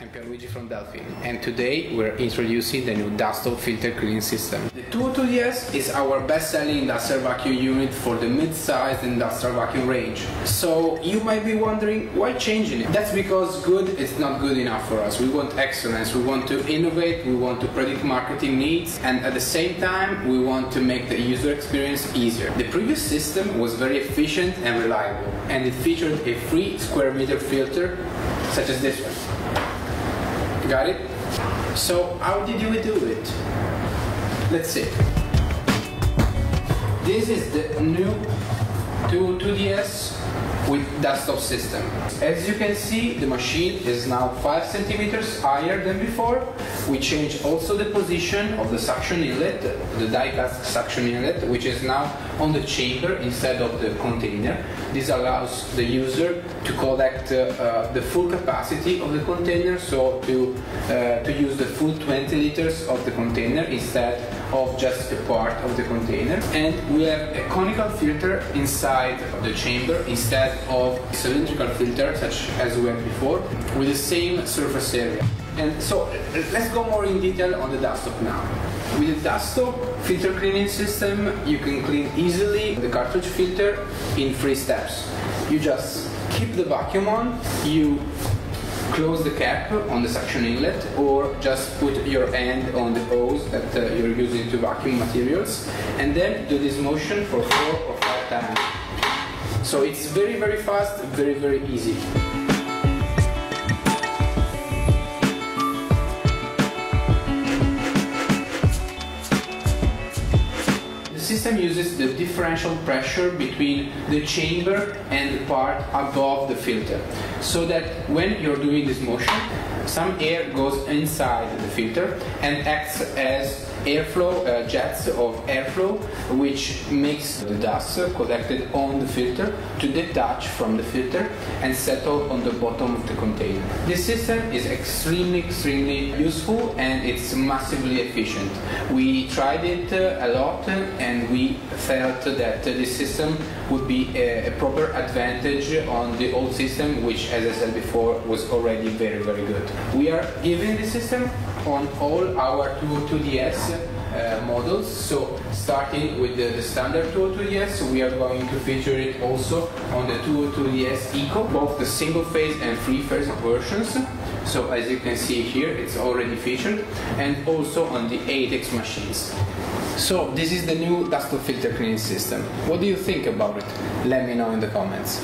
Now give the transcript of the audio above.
Delfin and today we're introducing the new Dustop filter cleaning system. The 202DS is our best-selling industrial vacuum unit for the mid-sized industrial vacuum range. So you might be wondering why changing it? That's because good is not good enough for us. We want excellence, we want to innovate, we want to predict marketing needs and at the same time we want to make the user experience easier. The previous system was very efficient and reliable and it featured a free square meter filter such as this one. Got it? So how did we do it? Let's see. This is the new 2, 2DS with Dustop system. As you can see, the machine is now 5 centimeters higher than before. We changed also the position of the suction inlet, the die-cast suction inlet, which is now on the chamber instead of the container. This allows the user to collect uh, uh, the full capacity of the container, so to, uh, to use the full 20 liters of the container instead of just a part of the container. And we have a conical filter inside of the chamber instead of cylindrical filter such as we had before with the same surface area. And so let's go more in detail on the Dustop now. With the Dustop filter cleaning system, you can clean easily the cartridge filter in three steps. You just keep the vacuum on, you close the cap on the suction inlet or just put your hand on the hose that uh, you're using to vacuum materials and then do this motion for four or five times. So it's very very fast, very very easy. System uses the differential pressure between the chamber and the part above the filter so that when you're doing this motion some air goes inside the filter and acts as airflow, uh, jets of airflow, which makes the dust collected on the filter to detach from the filter and settle on the bottom of the container. This system is extremely, extremely useful and it's massively efficient. We tried it uh, a lot and we felt that this system would be a, a proper advantage on the old system, which, as I said before, was already very, very good. We are giving the system on all our 202DS uh, models. So starting with the, the standard 202DS, we are going to feature it also on the 202DS Eco, both the single phase and three phase versions. So as you can see here, it's already featured, and also on the ATEX machines. So this is the new Dustop filter cleaning system. What do you think about it? Let me know in the comments.